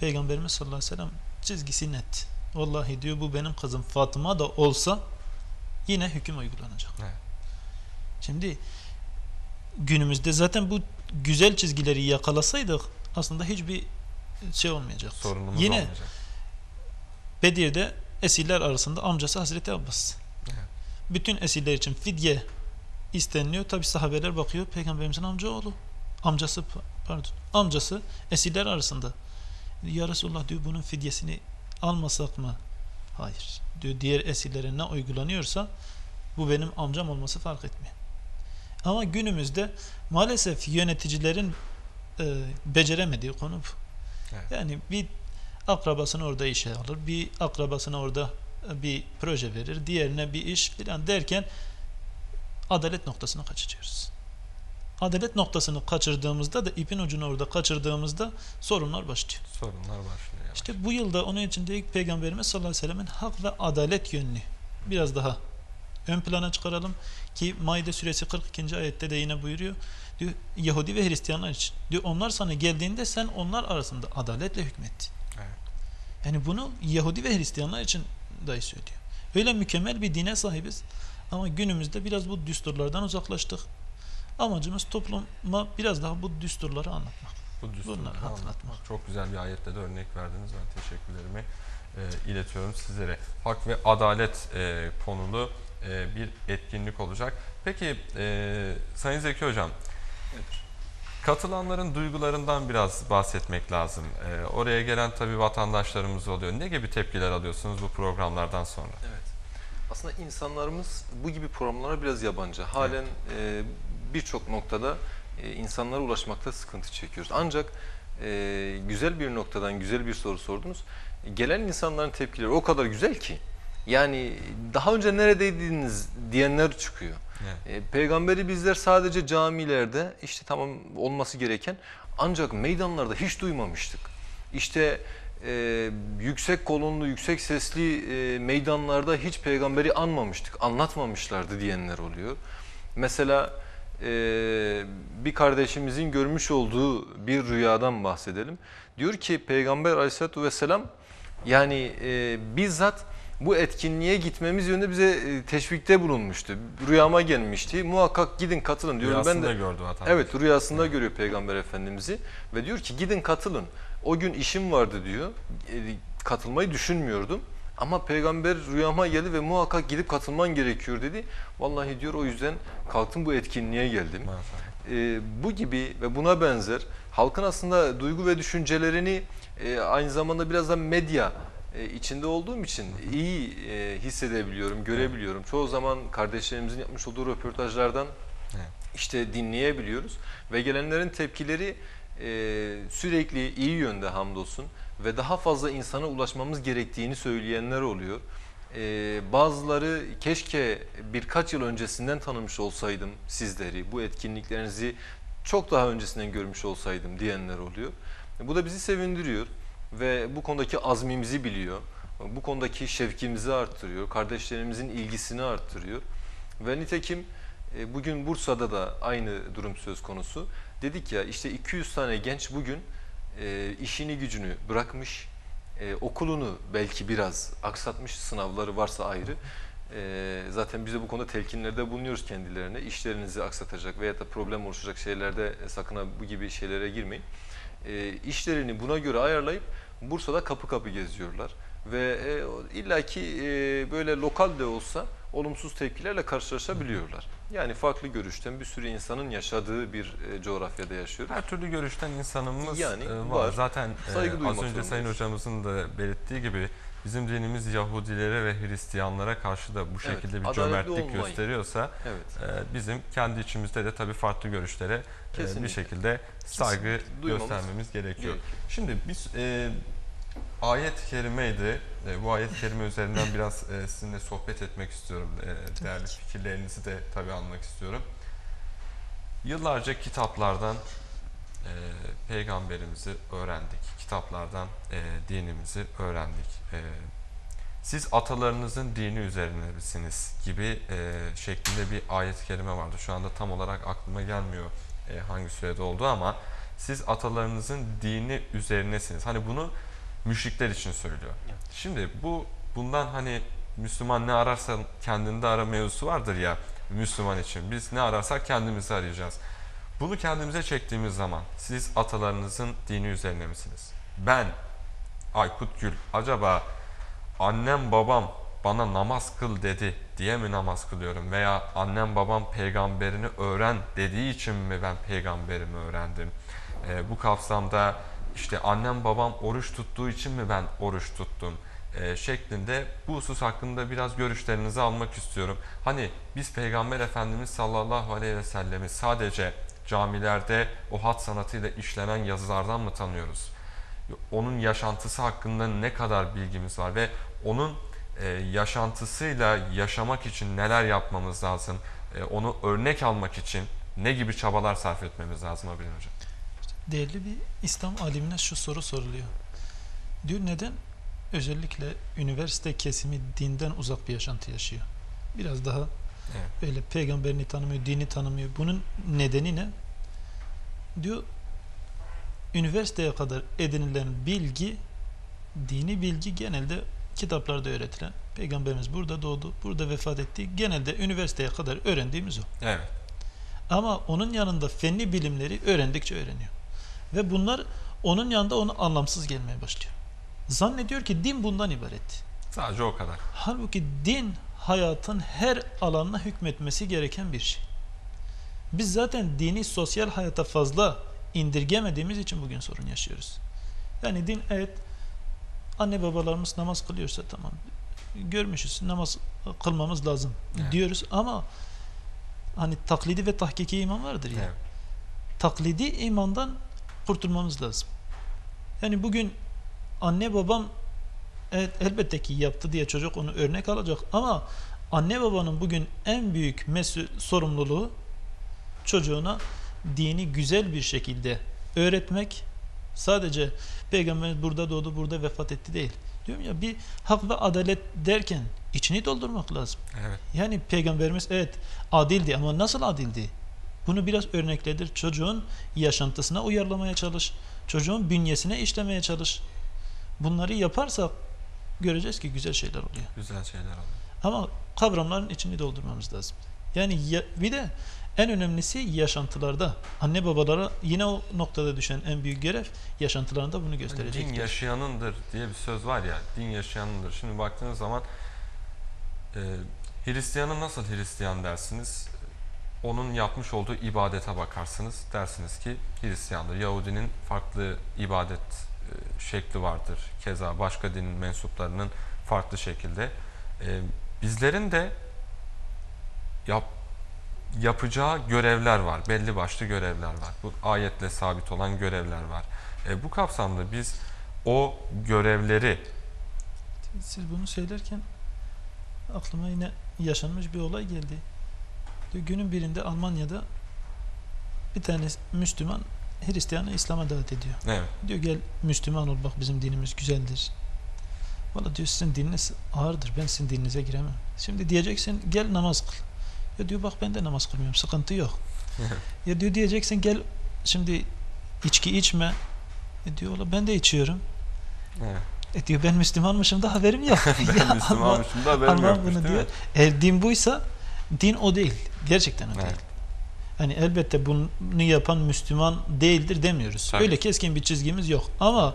Peygamberimiz sallallahu aleyhi ve sellem çizgisi net. Vallahi diyor bu benim kızım Fatıma da olsa yine hüküm uygulanacak. Evet. Şimdi günümüzde zaten bu güzel çizgileri yakalasaydık aslında hiçbir şey olmayacak. Sorunumuz Yine olmayacak. Bedir'de esirler arasında amcası Hazreti Abbas. Evet. Bütün esirler için fidye isteniliyor. Tabi sahabeler bakıyor peygamberimizin amcaoğlu. Amcası pa- pardon. Amcası esirler arasında. Ya Resulullah diyor bunun fidyesini almasak mı? Hayır. Diyor diğer esirlere ne uygulanıyorsa bu benim amcam olması fark etmiyor. Ama günümüzde maalesef yöneticilerin e, beceremediği konu bu. Evet. Yani bir akrabasını orada işe alır, bir akrabasına orada e, bir proje verir, diğerine bir iş filan derken adalet noktasını kaçırıyoruz. Adalet noktasını kaçırdığımızda da ipin ucunu orada kaçırdığımızda sorunlar başlıyor. Sorunlar başlıyor. İşte bu yılda onun için de ilk Peygamberimiz sallallahu aleyhi ve sellemin hak ve adalet yönünü biraz daha ön plana çıkaralım ki Maide suresi 42. ayette de yine buyuruyor. Diyor Yahudi ve Hristiyanlar için. Diyor onlar sana geldiğinde sen onlar arasında adaletle hükmettin. Evet. Yani bunu Yahudi ve Hristiyanlar için dahi söylüyor. Öyle mükemmel bir dine sahibiz ama günümüzde biraz bu düsturlardan uzaklaştık. Amacımız topluma biraz daha bu düsturları anlatmak. Bu düsturları Bunları hatırlatmak. Çok güzel bir ayette de örnek verdiniz. Ben teşekkürlerimi e, iletiyorum sizlere. Hak ve adalet e, konulu e, bir etkinlik olacak. Peki e, Sayın Zeki Hocam, katılanların duygularından biraz bahsetmek lazım. E, oraya gelen tabii vatandaşlarımız oluyor. Ne gibi tepkiler alıyorsunuz bu programlardan sonra? Evet. Aslında insanlarımız bu gibi programlara biraz yabancı. Halen e, birçok noktada e, insanlara ulaşmakta sıkıntı çekiyoruz. Ancak e, güzel bir noktadan güzel bir soru sordunuz. Gelen insanların tepkileri o kadar güzel ki. Yani daha önce neredeydiniz diyenler çıkıyor. Evet. E, peygamberi bizler sadece camilerde işte tamam olması gereken ancak meydanlarda hiç duymamıştık. İşte e, yüksek kolonlu, yüksek sesli e, meydanlarda hiç peygamberi anmamıştık, anlatmamışlardı diyenler oluyor. Mesela e, bir kardeşimizin görmüş olduğu bir rüyadan bahsedelim. Diyor ki Peygamber aleyhissalatü vesselam yani e, bizzat bu etkinliğe gitmemiz yönünde bize e, teşvikte bulunmuştu. Rüyama gelmişti. Muhakkak gidin katılın diyorum. Ben Rüyasında de gördü vatandaş. Evet rüyasında görüyor Peygamber Efendimiz'i ve diyor ki gidin katılın. O gün işim vardı diyor. E, katılmayı düşünmüyordum. Ama peygamber rüyama geldi ve muhakkak gidip katılman gerekiyor dedi. Vallahi diyor o yüzden kalktım bu etkinliğe geldim. Maşallah. E, bu gibi ve buna benzer halkın aslında duygu ve düşüncelerini e, aynı zamanda biraz da medya içinde olduğum için iyi e, hissedebiliyorum, görebiliyorum. Çoğu zaman kardeşlerimizin yapmış olduğu röportajlardan işte dinleyebiliyoruz ve gelenlerin tepkileri e, sürekli iyi yönde hamdolsun ve daha fazla insana ulaşmamız gerektiğini söyleyenler oluyor. E, bazıları keşke birkaç yıl öncesinden tanımış olsaydım sizleri, bu etkinliklerinizi çok daha öncesinden görmüş olsaydım diyenler oluyor. E, bu da bizi sevindiriyor ve bu konudaki azmimizi biliyor. Bu konudaki şevkimizi arttırıyor. Kardeşlerimizin ilgisini arttırıyor. Ve nitekim e, bugün Bursa'da da aynı durum söz konusu. Dedik ya işte 200 tane genç bugün e, işini gücünü bırakmış, e, okulunu belki biraz aksatmış, sınavları varsa ayrı. Zaten biz de bu konuda telkinlerde bulunuyoruz kendilerine. İşlerinizi aksatacak veya da problem oluşacak şeylerde sakın bu gibi şeylere girmeyin. E, işlerini buna göre ayarlayıp Bursa'da kapı kapı geziyorlar. Ve e, illaki e, böyle lokal de olsa olumsuz tepkilerle karşılaşabiliyorlar. Yani farklı görüşten bir sürü insanın yaşadığı bir e, coğrafyada yaşıyoruz. Her türlü görüşten insanımız Yani e, var. var. Zaten e, az önce Sayın. Hocamızın da belirttiği gibi bizim dinimiz Yahudilere ve Hristiyanlara karşı da bu Evet, şekilde bir adaletli cömertlik olmayı. gösteriyorsa Evet. e, bizim kendi içimizde de tabii farklı görüşlere e, bir şekilde saygı Kesinlikle. Duymamız göstermemiz gerekiyor. gerekiyor. Şimdi biz e, ayet-i kerimeydi. E, bu ayet-i kerime üzerinden biraz e, sizinle sohbet etmek istiyorum. E, değerli ki. fikirlerinizi de tabii almak istiyorum. Yıllarca kitaplardan e, peygamberimizi öğrendik. Kitaplardan e, dinimizi öğrendik. E, siz atalarınızın dini üzerine misiniz gibi e, şeklinde bir ayet-i kerime vardı. Şu anda tam olarak aklıma gelmiyor e, hangi sürede oldu ama siz atalarınızın dini üzerinesiniz. Hani bunu müşrikler için söylüyor. Evet. Şimdi bu bundan hani Müslüman ne ararsa kendinde ara mevzusu vardır ya Müslüman için. Biz ne ararsak kendimizi arayacağız. Bunu kendimize çektiğimiz zaman siz atalarınızın dini üzerine misiniz? Ben Aykut Gül acaba annem babam bana namaz kıl dedi diye mi namaz kılıyorum? Veya annem babam peygamberini öğren dediği için mi ben peygamberimi öğrendim? Ee, bu kapsamda işte annem babam oruç tuttuğu için mi ben oruç tuttum? Ee, şeklinde bu husus hakkında biraz görüşlerinizi almak istiyorum. Hani biz Peygamber Efendimiz sallallahu aleyhi ve sellemi sadece camilerde o hat sanatıyla işlenen yazılardan mı tanıyoruz? Onun yaşantısı hakkında ne kadar bilgimiz var ve onun e, yaşantısıyla yaşamak için neler yapmamız lazım? E, onu örnek almak için ne gibi çabalar sarf etmemiz lazım Abidin Hocam? Değerli bir İslam alimine şu soru soruluyor. Diyor neden özellikle üniversite kesimi dinden uzak bir yaşantı yaşıyor? Biraz daha Evet. böyle peygamberini tanımıyor, dini tanımıyor. Bunun nedeni ne? Diyor üniversiteye kadar edinilen bilgi, dini bilgi genelde kitaplarda öğretilen. Peygamberimiz burada doğdu, burada vefat etti. Genelde üniversiteye kadar öğrendiğimiz o. Evet. Ama onun yanında fenli bilimleri öğrendikçe öğreniyor. Ve bunlar onun yanında ona anlamsız gelmeye başlıyor. Zannediyor ki din bundan ibaret. Sadece o kadar. Halbuki din hayatın her alanına hükmetmesi gereken bir şey. Biz zaten dini sosyal hayata fazla indirgemediğimiz için bugün sorun yaşıyoruz. Yani din evet anne babalarımız namaz kılıyorsa tamam görmüşüz namaz kılmamız lazım Evet. diyoruz ama hani taklidi ve tahkiki iman vardır ya. Evet. Taklidi imandan kurtulmamız lazım. Yani bugün anne babam evet, elbette ki yaptı diye çocuk onu örnek alacak ama anne babanın bugün en büyük mesul sorumluluğu çocuğuna dini güzel bir şekilde öğretmek sadece peygamberimiz burada doğdu burada vefat etti değil. Diyorum ya bir hak ve adalet derken içini doldurmak lazım. Evet. Yani peygamberimiz evet adildi ama nasıl adildi? Bunu biraz örnekledir. Çocuğun yaşantısına uyarlamaya çalış. Çocuğun bünyesine işlemeye çalış. Bunları yaparsak göreceğiz ki güzel şeyler oluyor. Güzel şeyler oldu. Ama kavramların içini doldurmamız lazım. Yani ya- bir de en önemlisi yaşantılarda. Anne babalara yine o noktada düşen en büyük görev yaşantılarında bunu gösterecektir. din yaşayanındır diye bir söz var ya, din yaşayanındır. Şimdi baktığınız zaman e, Hristiyanı nasıl Hristiyan dersiniz? Onun yapmış olduğu ibadete bakarsınız. Dersiniz ki Hristiyandır. Yahudinin farklı ibadet şekli vardır. Keza başka din mensuplarının farklı şekilde. E, bizlerin de yap, yapacağı görevler var. Belli başlı görevler var. Bu ayetle sabit olan görevler var. E, bu kapsamda biz o görevleri Siz bunu söylerken aklıma yine yaşanmış bir olay geldi. Günün birinde Almanya'da bir tane Müslüman Hristiyanı İslam'a davet ediyor. evet Diyor gel Müslüman ol bak bizim dinimiz güzeldir. Valla diyor sizin dininiz ağırdır ben sizin dininize giremem. Şimdi diyeceksin gel namaz kıl. Ya diyor bak ben de namaz kılmıyorum sıkıntı yok. ya diyor diyeceksin gel şimdi içki içme. E diyor "Valla ben de içiyorum. evet. E diyor ben Müslümanmışım da haberim yok. ben Ya Müslümanmışım da haberim değil diyor. Eğer din buysa din o değil. Gerçekten o Evet. değil. Hani elbette bunu yapan Müslüman değildir demiyoruz. Tabii. Öyle keskin bir çizgimiz yok. Ama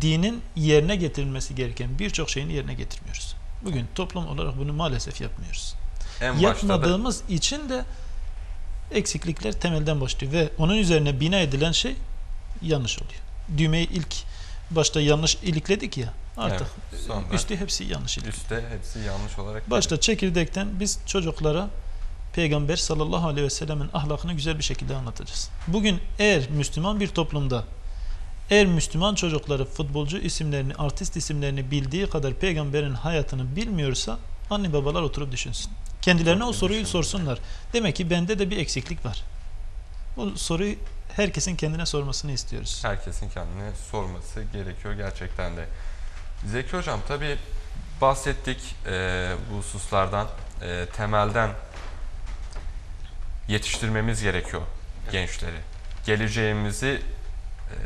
dinin yerine getirilmesi gereken birçok şeyini yerine getirmiyoruz. Bugün toplum olarak bunu maalesef yapmıyoruz. En başta da Yapmadığımız için de eksiklikler temelden başlıyor ve onun üzerine bina edilen şey yanlış oluyor. Düğmeyi ilk başta yanlış ilikledik ya artık Evet, üstü hepsi yanlış ilik. üstte hepsi yanlış olarak Başta çekirdekten biz çocuklara Peygamber sallallahu aleyhi ve sellemin ahlakını güzel bir şekilde anlatacağız. Bugün eğer Müslüman bir toplumda eğer Müslüman çocukları futbolcu isimlerini, artist isimlerini bildiği kadar peygamberin hayatını bilmiyorsa anne babalar oturup düşünsün. Kendilerine o soruyu sorsunlar. Demek ki bende de bir eksiklik var. Bu soruyu herkesin kendine sormasını istiyoruz. herkesin kendine sorması gerekiyor gerçekten de. Zeki Hocam tabi bahsettik e, bu hususlardan e, temelden yetiştirmemiz gerekiyor gençleri. Geleceğimizi e,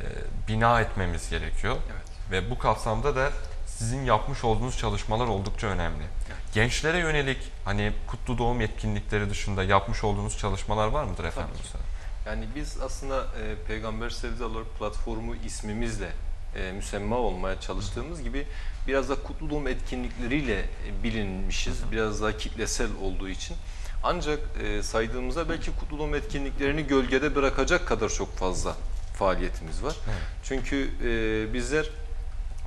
bina etmemiz gerekiyor Evet. ve bu kapsamda da sizin yapmış olduğunuz çalışmalar oldukça önemli. Evet. Gençlere yönelik hani kutlu doğum etkinlikleri dışında yapmış olduğunuz çalışmalar var mıdır efendim? Yani biz aslında e, Peygamber Sevdalar platformu ismimizle e, müsemma olmaya çalıştığımız gibi biraz da kutlu doğum etkinlikleriyle e, bilinmişiz. Biraz daha kitlesel olduğu için. Ancak e, saydığımızda belki kutlu doğum etkinliklerini gölgede bırakacak kadar çok fazla faaliyetimiz var. Evet. Çünkü e, bizler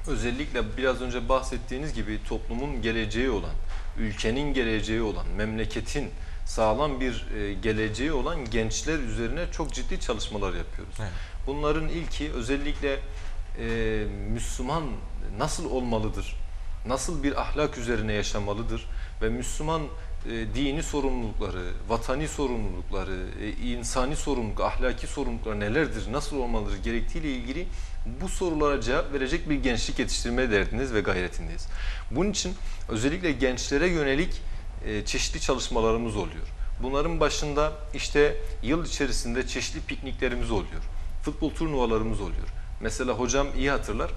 özellikle biraz önce bahsettiğiniz gibi toplumun geleceği olan, ülkenin geleceği olan, memleketin sağlam bir e, geleceği olan gençler üzerine çok ciddi çalışmalar yapıyoruz. Evet. Bunların ilki özellikle e, Müslüman nasıl olmalıdır? Nasıl bir ahlak üzerine yaşamalıdır? Ve Müslüman e, dini sorumlulukları, vatani sorumlulukları, e, insani sorumluluk, ahlaki sorumluluklar nelerdir, nasıl olmalıdır gerektiğiyle ilgili bu sorulara cevap verecek bir gençlik yetiştirme derdindeyiz ve gayretindeyiz. Bunun için özellikle gençlere yönelik e, çeşitli çalışmalarımız oluyor. Bunların başında işte yıl içerisinde çeşitli pikniklerimiz oluyor. Futbol turnuvalarımız oluyor. Mesela hocam iyi hatırlar.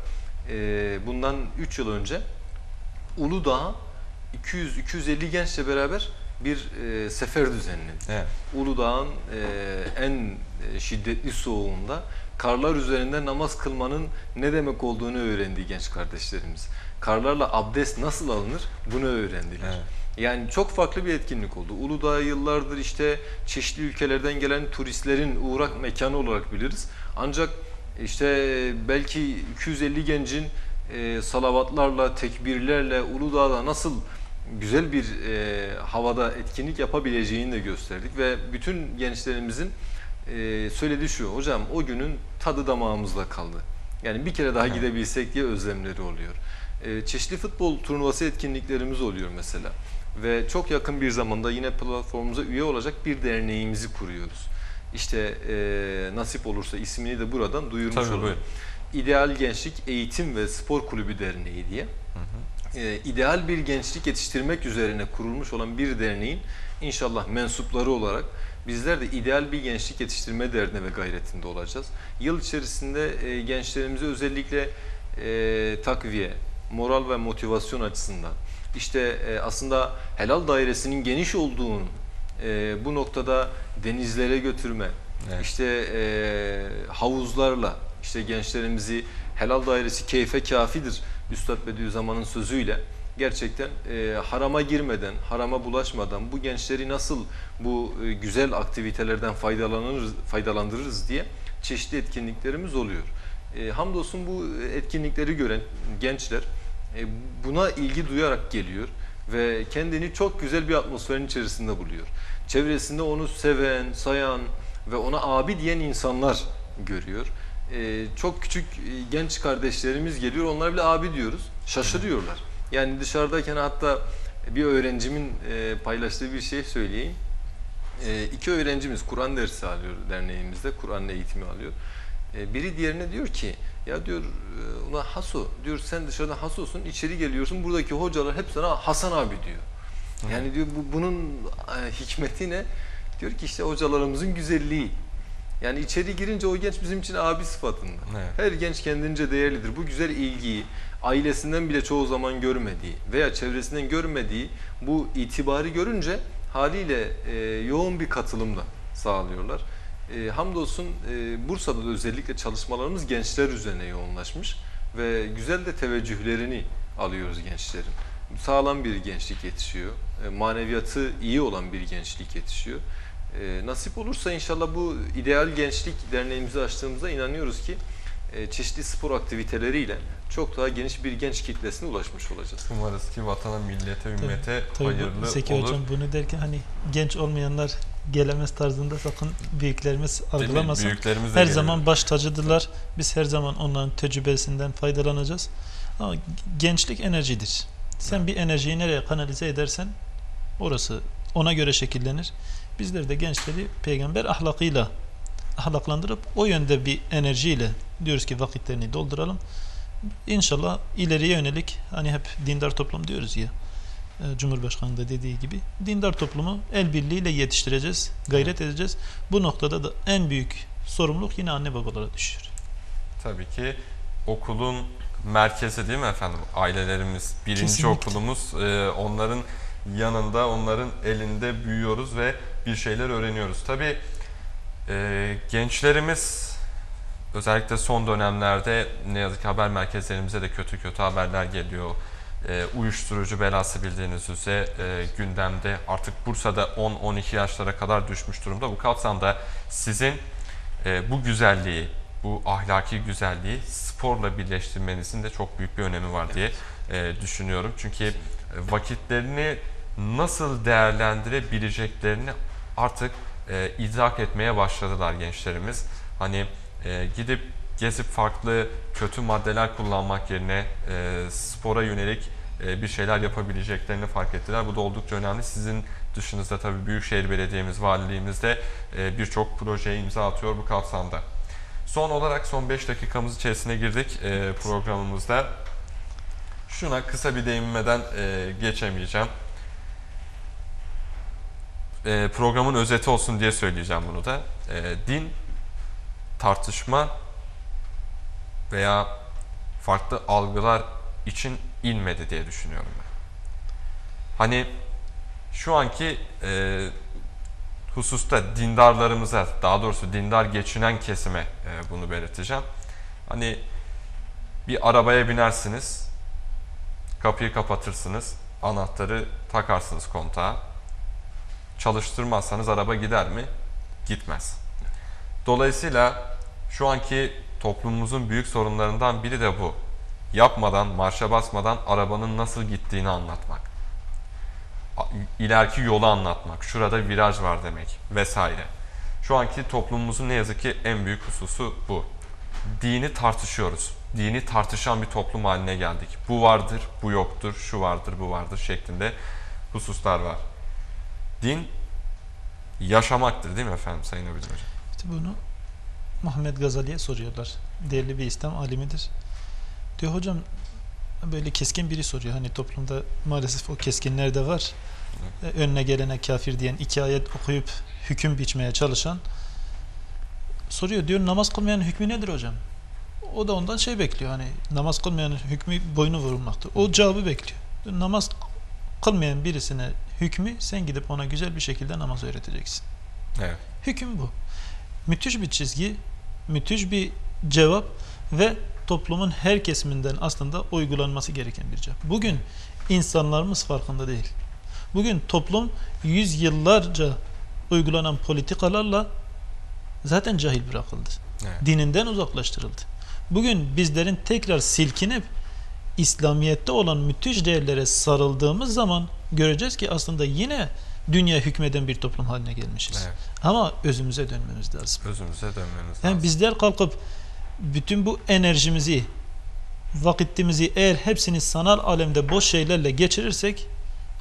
e, bundan 3 yıl önce Uludağ'a 200-250 gençle beraber bir e, sefer düzenledik. Evet. Uludağ'ın e, en e, şiddetli soğuğunda karlar üzerinde namaz kılmanın ne demek olduğunu öğrendi genç kardeşlerimiz. Karlarla abdest nasıl alınır bunu öğrendiler. Evet. Yani çok farklı bir etkinlik oldu. Uludağ yıllardır işte çeşitli ülkelerden gelen turistlerin uğrak mekanı olarak biliriz. Ancak işte belki 250 gencin e, salavatlarla, tekbirlerle Uludağ'da nasıl güzel bir e, havada etkinlik yapabileceğini de gösterdik ve bütün gençlerimizin e, söylediği şu, hocam o günün tadı damağımızda kaldı. Yani bir kere daha gidebilsek diye özlemleri oluyor. E, çeşitli futbol turnuvası etkinliklerimiz oluyor mesela. Ve çok yakın bir zamanda yine platformumuza üye olacak bir derneğimizi kuruyoruz. İşte e, nasip olursa ismini de buradan duyurmuş Tabii, olalım. buyurun. İdeal Gençlik Eğitim ve Spor Kulübü Derneği diye e, ideal bir gençlik yetiştirmek üzerine kurulmuş olan bir derneğin inşallah mensupları olarak bizler de ideal bir gençlik yetiştirme derdine ve gayretinde olacağız. Yıl içerisinde e, gençlerimize özellikle e, takviye, moral ve motivasyon açısından işte e, aslında helal dairesinin geniş olduğunu e, bu noktada denizlere götürme, Evet. işte e, havuzlarla işte gençlerimizi helal dairesi keyfe kafidir Üstad Bediüzzaman'ın sözüyle gerçekten e, harama girmeden, harama bulaşmadan bu gençleri nasıl bu e, güzel aktivitelerden faydalanırız, faydalandırırız diye çeşitli etkinliklerimiz oluyor. E, hamdolsun bu etkinlikleri gören gençler e, buna ilgi duyarak geliyor ve kendini çok güzel bir atmosferin içerisinde buluyor. Çevresinde onu seven, sayan ve ona abi diyen insanlar görüyor. E, çok küçük e, genç kardeşlerimiz geliyor, onlar bile abi diyoruz. Şaşırıyorlar. Yani dışarıdayken hatta bir öğrencimin e, paylaştığı bir şey söyleyeyim. E, iki öğrencimiz Kur'an dersi alıyor derneğimizde, Kur'an eğitimi alıyor. E, biri diğerine diyor ki, ya diyor ona Haso, diyor sen dışarıda Haso'sun, içeri geliyorsun, buradaki hocalar hep sana Hasan abi diyor. Yani diyor bu, bunun e, hikmeti ne? Diyor ki işte hocalarımızın güzelliği. Yani içeri girince o genç bizim için abi sıfatında. Evet. Her genç kendince değerlidir. Bu güzel ilgiyi ailesinden bile çoğu zaman görmediği veya çevresinden görmediği bu itibarı görünce haliyle e, yoğun bir katılımla sağlıyorlar. E, hamdolsun e, Bursa'da da özellikle çalışmalarımız gençler üzerine yoğunlaşmış ve güzel de teveccühlerini alıyoruz gençlerin. Sağlam bir gençlik yetişiyor. E, maneviyatı iyi olan bir gençlik yetişiyor. E, nasip olursa inşallah bu ideal gençlik derneğimizi açtığımızda inanıyoruz ki e, çeşitli spor aktiviteleriyle çok daha geniş bir genç kitlesine ulaşmış olacağız. Umarız ki vatana, millete, ümmete Tabii hayırlı bu, Zeki olur. hocam bunu derken hani genç olmayanlar gelemez tarzında sakın büyüklerimiz algılamasın. Büyüklerimiz Her gelir. zaman baş tacıdırlar. Biz her zaman onların tecrübesinden faydalanacağız. Ama gençlik enerjidir. Sen Evet. bir enerjiyi nereye kanalize edersen orası ona göre şekillenir. Bizler de gençleri peygamber ahlakıyla ahlaklandırıp o yönde bir enerjiyle diyoruz ki vakitlerini dolduralım. İnşallah ileriye yönelik hani hep dindar toplum diyoruz ya e, Cumhurbaşkanı da dediği gibi dindar toplumu el birliğiyle yetiştireceğiz, gayret edeceğiz. Bu noktada da en büyük sorumluluk yine anne babalara düşüyor. Tabii ki okulun merkezi değil mi efendim? Ailelerimiz, birinci Kesinlikle. okulumuz. Ee, onların yanında, onların elinde büyüyoruz ve bir şeyler öğreniyoruz. Tabii e, gençlerimiz özellikle son dönemlerde ne yazık ki haber merkezlerimize de kötü kötü haberler geliyor. E, uyuşturucu belası bildiğiniz üzere e, gündemde artık Bursa'da 10-12 yaşlara kadar düşmüş durumda. Bu kapsamda sizin e, bu güzelliği, bu ahlaki güzelliği sporla birleştirmenizin de çok büyük bir önemi var diye e, düşünüyorum. Çünkü vakitlerini nasıl değerlendirebileceklerini artık e, idrak etmeye başladılar gençlerimiz. Hani e, gidip gezip farklı kötü maddeler kullanmak yerine e, spora yönelik e, bir şeyler yapabileceklerini fark ettiler. Bu da oldukça önemli. Sizin dışınızda tabii Büyükşehir Belediye'miz, Valiliğimiz de e, birçok projeye imza atıyor bu kapsamda. Son olarak son 5 dakikamız içerisine girdik e, programımızda. Şuna kısa bir değinmeden e, geçemeyeceğim. E, programın özeti olsun diye söyleyeceğim bunu da. E, din, tartışma veya farklı algılar için inmedi diye düşünüyorum. Hani şu anki e, hususta dindarlarımıza, daha doğrusu dindar geçinen kesime bunu belirteceğim. Hani bir arabaya binersiniz, kapıyı kapatırsınız, anahtarı takarsınız kontağa. Çalıştırmazsanız araba gider mi? Gitmez. Dolayısıyla şu anki toplumumuzun büyük sorunlarından biri de bu. Yapmadan, marşa basmadan arabanın nasıl gittiğini anlatmak. İleriki yolu anlatmak. Şurada viraj var demek vesaire. Şu anki toplumumuzun ne yazık ki en büyük hususu bu. Dini tartışıyoruz. Dini tartışan bir toplum haline geldik. Bu vardır, bu yoktur, şu vardır, bu vardır şeklinde hususlar var. Din yaşamaktır değil mi efendim Sayın Abidin Hocam? İşte bunu Muhammed Gazali'ye soruyorlar. Değerli bir İslam alimidir. Diyor hocam böyle keskin biri soruyor. Hani toplumda maalesef o keskinler de var. E, Önüne gelene kafir diyen iki ayet okuyup hüküm biçmeye çalışan soruyor. Diyor namaz kılmayanın hükmü nedir hocam? O da ondan şey bekliyor. Hani namaz kılmayanın hükmü boynu vurulmaktır. O cevabı bekliyor. Namaz kılmayan birisine hükmü sen gidip ona güzel bir şekilde namaz öğreteceksin. Evet. Hüküm bu. Müthiş bir çizgi, müthiş bir cevap ve toplumun her kesiminden aslında uygulanması gereken bir cevap. Bugün insanlarımız farkında değil. Bugün toplum yüzyıllarca uygulanan politikalarla zaten cahil bırakıldı. Evet. Dininden uzaklaştırıldı. Bugün bizlerin tekrar silkinip İslamiyet'te olan müthiş değerlere sarıldığımız zaman göreceğiz ki aslında yine dünya hükmeden bir toplum haline gelmişiz. Evet. Ama özümüze dönmemiz lazım. Özümüze dönmemiz Yani lazım. bizler kalkıp bütün bu enerjimizi, vakitimizi eğer hepsini sanal alemde boş şeylerle geçirirsek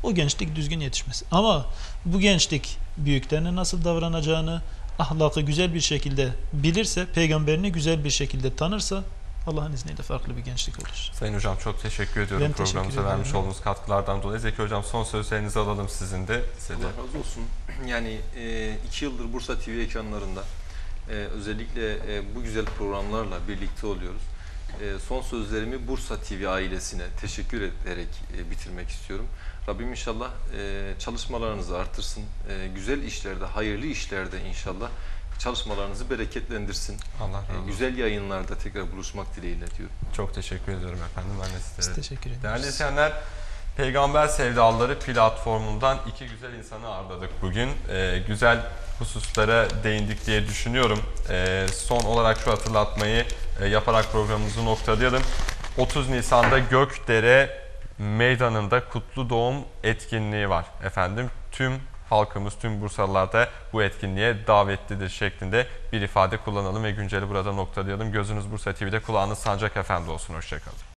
o gençlik düzgün yetişmez. Ama bu gençlik büyüklerine nasıl davranacağını, ahlakı güzel bir şekilde bilirse, peygamberini güzel bir şekilde tanırsa Allah'ın izniyle farklı bir gençlik olur. Sayın Hocam çok teşekkür ediyorum Ben teşekkür programımıza ederim. vermiş olduğunuz katkılardan dolayı. Zeki Hocam son sözlerinizi alalım sizin de. Size de. Allah razı olsun. Yani e, iki yıldır Bursa TV ekranlarında e, özellikle e, bu güzel programlarla birlikte oluyoruz. E, son sözlerimi Bursa TV ailesine teşekkür ederek e, bitirmek istiyorum. Rabbim inşallah e, çalışmalarınızı artırsın. E, güzel işlerde, hayırlı işlerde inşallah çalışmalarınızı bereketlendirsin. Allah razı olsun. güzel yayınlarda tekrar buluşmak dileğiyle diyorum. Çok teşekkür ediyorum efendim. Ben de Biz sizlere. teşekkür ederiz. Değerli izleyenler, Peygamber Sevdaları platformundan iki güzel insanı ağırladık bugün. Ee, güzel hususlara değindik diye düşünüyorum. Ee, son olarak şu hatırlatmayı e, yaparak programımızı noktalayalım. 30 Nisan'da Gökdere Meydanı'nda Kutlu Doğum etkinliği var efendim. Tüm halkımız, tüm Bursalılar da bu etkinliğe davetlidir şeklinde bir ifade kullanalım ve günceli burada noktalayalım. Gözünüz Bursa TV'de, kulağınız Sancak Efendi olsun. Hoşçakalın.